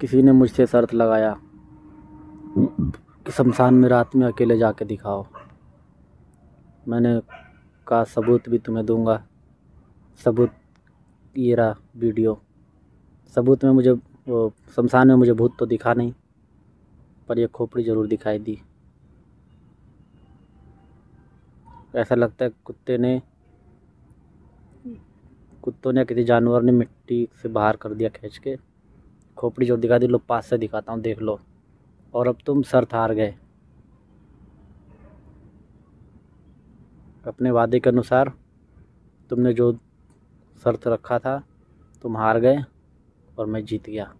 किसी ने मुझसे शर्त लगाया कि शमशान में रात में अकेले जाके दिखाओ। मैंने कहा, सबूत भी तुम्हें दूँगा। सबूत, ये रहा वीडियो। सबूत में मुझे, वो शमशान में मुझे भूत तो दिखा नहीं, पर ये खोपड़ी ज़रूर दिखाई दी। ऐसा लगता है कुत्ते ने, कुत्तों ने किसी जानवर ने मिट्टी से बाहर कर दिया खींच के। खोपड़ी जो दिखा दी लो पास से दिखाता हूँ, देख लो। और अब तुम सर थार गए। अपने वादे के अनुसार तुमने जो शर्त रखा था, तुम हार गए और मैं जीत गया।